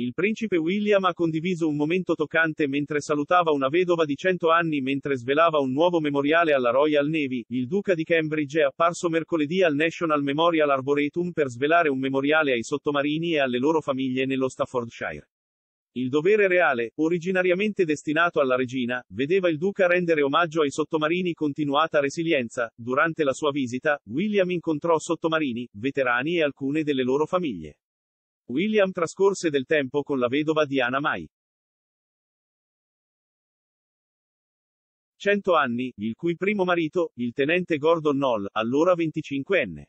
Il principe William ha condiviso un momento toccante mentre salutava una vedova di 100 anni mentre svelava un nuovo memoriale alla Royal Navy. Il duca di Cambridge è apparso mercoledì al National Memorial Arboretum per svelare un memoriale ai sottomarini e alle loro famiglie nello Staffordshire. Il dovere reale, originariamente destinato alla regina, vedeva il duca rendere omaggio ai sottomarini continuata resilienza. Durante la sua visita, William incontrò sottomarini, veterani e alcune delle loro famiglie. William trascorse del tempo con la vedova Diana Mai. 100 anni, il cui primo marito, il tenente Gordon Knoll, allora 25enne.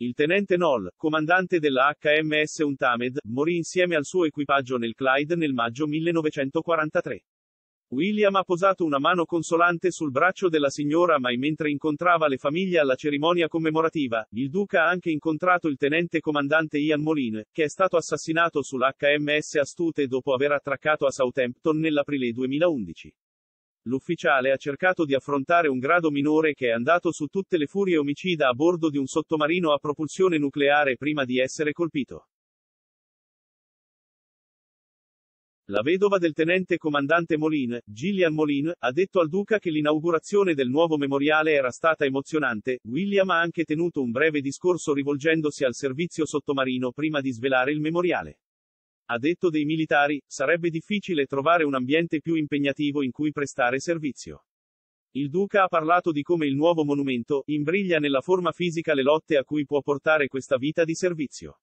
Il tenente Knoll, comandante della HMS Untamed, morì insieme al suo equipaggio nel Clyde nel maggio 1943. William ha posato una mano consolante sul braccio della signora Mai mentre incontrava le famiglie alla cerimonia commemorativa. Il duca ha anche incontrato il tenente comandante Ian Moline, che è stato assassinato sull'HMS Astute dopo aver attraccato a Southampton nell'aprile 2011. L'ufficiale ha cercato di affrontare un grado minore che è andato su tutte le furie omicida a bordo di un sottomarino a propulsione nucleare prima di essere colpito. La vedova del tenente comandante Moline, Gillian Moline, ha detto al duca che l'inaugurazione del nuovo memoriale era stata emozionante. William ha anche tenuto un breve discorso rivolgendosi al servizio sottomarino prima di svelare il memoriale. Ha detto dei militari, sarebbe difficile trovare un ambiente più impegnativo in cui prestare servizio. Il duca ha parlato di come il nuovo monumento imbriglia nella forma fisica le lotte a cui può portare questa vita di servizio.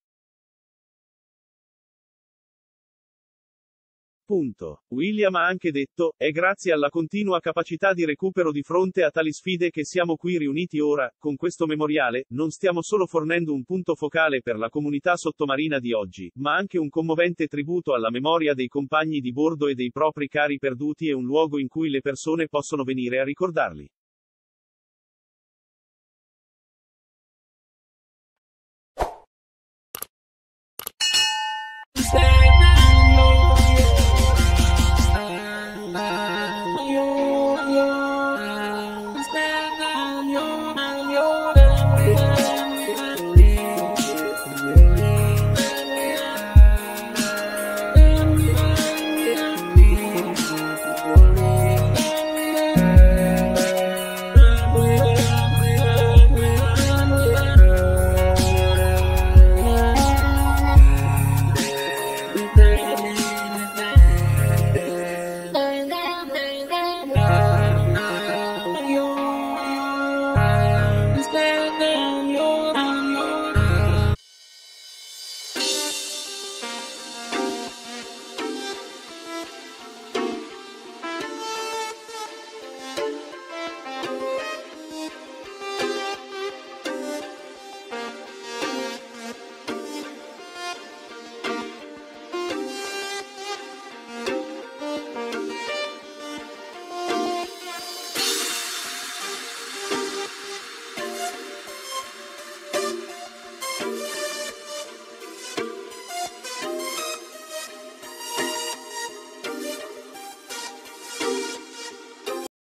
Punto. William ha anche detto, è grazie alla continua capacità di recupero di fronte a tali sfide che siamo qui riuniti ora, con questo memoriale, non stiamo solo fornendo un punto focale per la comunità sottomarina di oggi, ma anche un commovente tributo alla memoria dei compagni di bordo e dei propri cari perduti e un luogo in cui le persone possono venire a ricordarli.